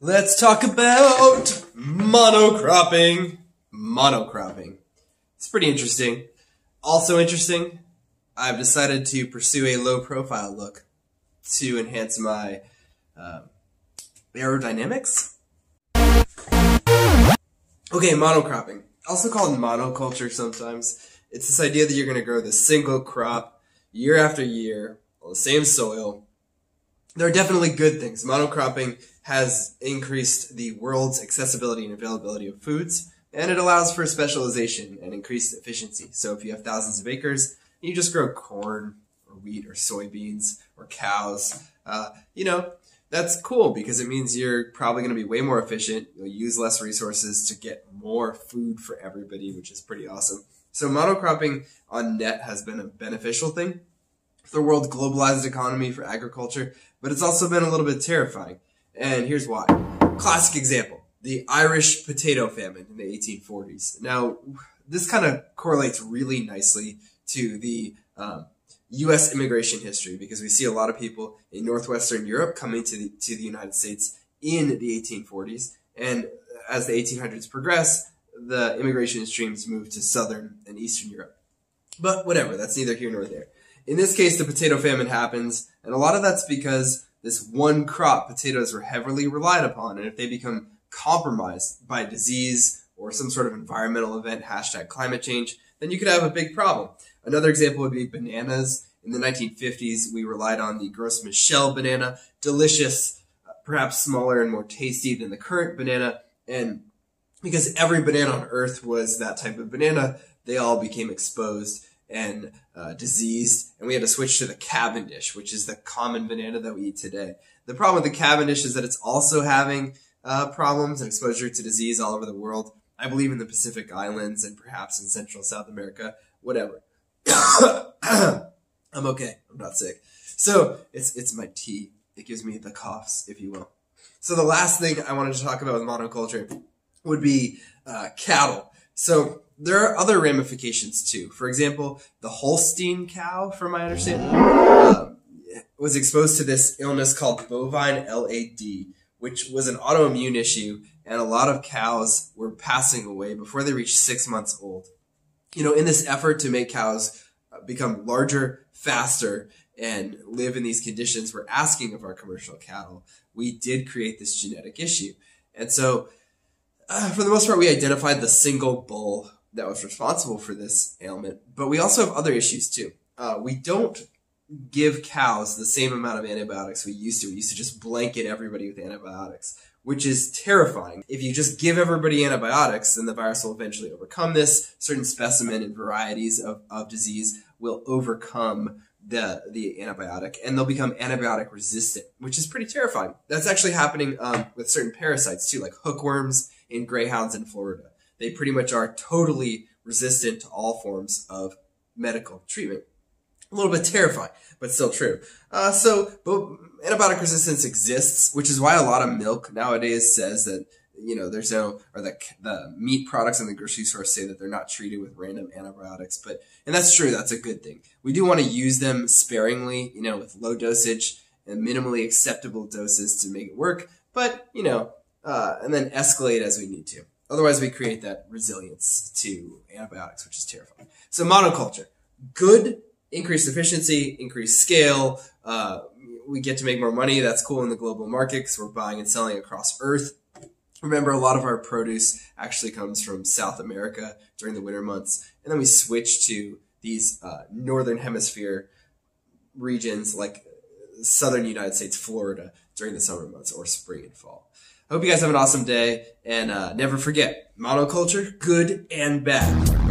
Let's talk about monocropping. Monocropping. It's pretty interesting. Also interesting, I've decided to pursue a low profile look to enhance my uh, aerodynamics. Okay, monocropping, also called monoculture sometimes. It's this idea that you're going to grow this single crop year after year on the same soil. There are definitely good things. Monocropping has increased the world's accessibility and availability of foods, and it allows for specialization and increased efficiency. So if you have thousands of acres, you just grow corn or wheat or soybeans or cows, uh, you know, that's cool because it means you're probably going to be way more efficient. You'll use less resources to get more food for everybody, which is pretty awesome. So monocropping on net has been a beneficial thing the world's globalized economy for agriculture, but it's also been a little bit terrifying. And here's why. Classic example. The Irish potato famine in the 1840s. Now, this kind of correlates really nicely to the um, U.S. immigration history because we see a lot of people in northwestern Europe coming to the, to the United States in the 1840s, and as the 1800s progress, the immigration streams move to southern and eastern Europe. But whatever, that's neither here nor there. In this case, the potato famine happens, and a lot of that's because this one crop, potatoes, were heavily relied upon, and if they become compromised by disease or some sort of environmental event, hashtag climate change, then you could have a big problem. Another example would be bananas. In the 1950s, we relied on the Gros Michel banana, delicious, perhaps smaller and more tasty than the current banana, and because every banana on earth was that type of banana, they all became exposed and uh, diseased, and we had to switch to the Cavendish, which is the common banana that we eat today. The problem with the Cavendish is that it's also having uh, problems and exposure to disease all over the world. I believe in the Pacific Islands and perhaps in Central South America, whatever. I'm okay. I'm not sick. So it's it's my tea. It gives me the coughs, if you will. So the last thing I wanted to talk about with monoculture would be uh, cattle. So there are other ramifications too. For example, the Holstein cow, from my understanding, uh, was exposed to this illness called bovine LAD, which was an autoimmune issue, and a lot of cows were passing away before they reached six months old. You know, in this effort to make cows uh, become larger, faster, and live in these conditions we're asking of our commercial cattle, we did create this genetic issue. And so, uh, for the most part, we identified the single bull that was responsible for this ailment, but we also have other issues too. Uh, we don't give cows the same amount of antibiotics we used to. We used to just blanket everybody with antibiotics, which is terrifying. If you just give everybody antibiotics, then the virus will eventually overcome this. Certain specimen and varieties of, of disease will overcome the the antibiotic and they'll become antibiotic resistant, which is pretty terrifying. That's actually happening um, with certain parasites too, like hookworms in greyhounds in Florida they pretty much are totally resistant to all forms of medical treatment. A little bit terrifying, but still true. Uh, so, but antibiotic resistance exists, which is why a lot of milk nowadays says that you know there's no or the the meat products in the grocery store say that they're not treated with random antibiotics. But and that's true. That's a good thing. We do want to use them sparingly, you know, with low dosage and minimally acceptable doses to make it work. But you know, uh, and then escalate as we need to. Otherwise, we create that resilience to antibiotics, which is terrifying. So monoculture, good, increased efficiency, increased scale. Uh, we get to make more money. That's cool in the global market because we're buying and selling across Earth. Remember, a lot of our produce actually comes from South America during the winter months, and then we switch to these uh, northern hemisphere regions like southern United States, Florida during the summer months or spring and fall. I hope you guys have an awesome day and uh, never forget monoculture, good and bad.